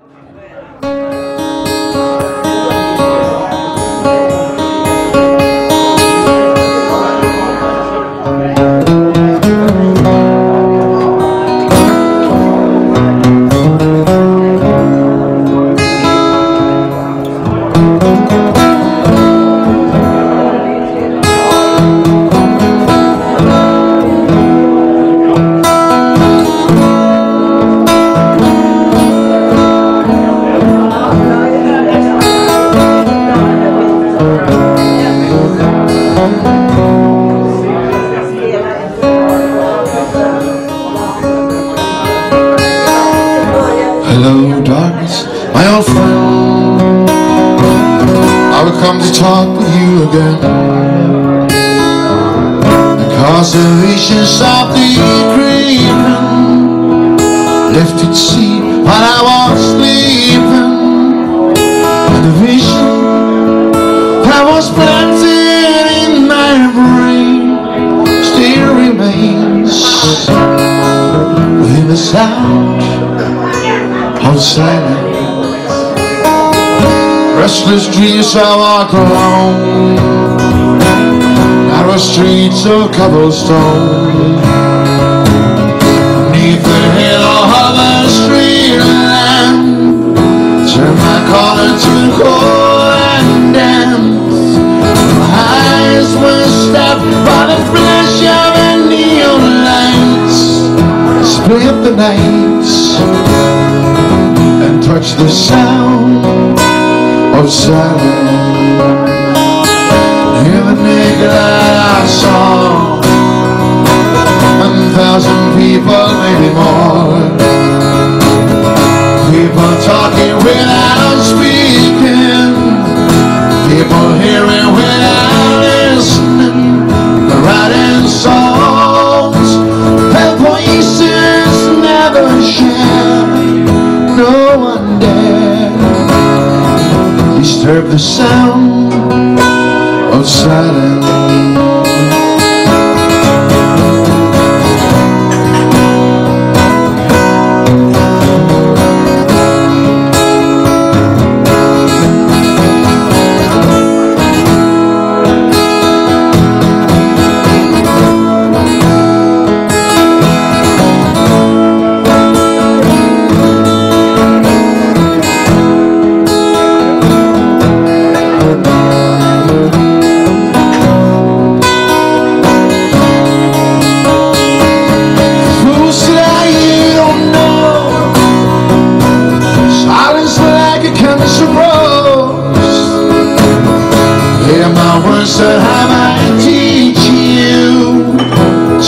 Friend. I will come to talk with you again. Because the vision softly creeping left its seat while I was sleeping. And the vision that was planted in my brain still remains within the sound of silence. Restless dreams I walk alone Narrow streets of cobblestone. Neath the halo of a street lamp Turn my collar to cold and damp My eyes were stabbed by the flash of a neon light Split the nights and touch the sound of silence. Disturb the sound of silence.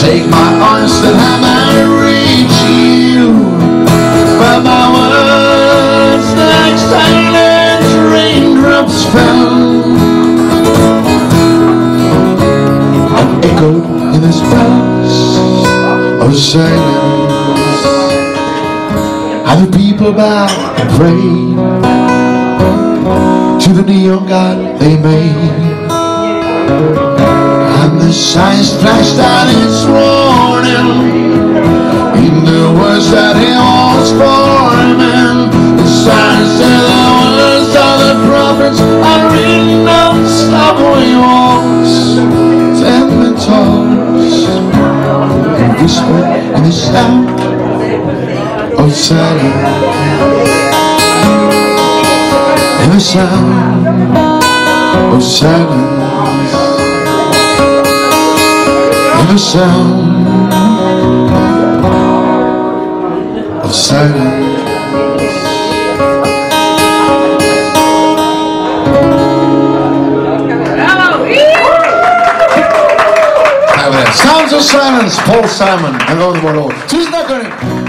Take my arms that I might reach you. But my words like silent raindrops fell. And echoed in this place of silence. And the people bow and pray to the neon god they made. And the signs flashed out its warning in the words that he was forming. The signs and the words of the prophets are written on subway walls, tenement halls whisper in the sound of silence. In the sound of silence. The sound of silence. Sounds of Silence, Paul Simon. En dan wordt Tusen takk, Connie.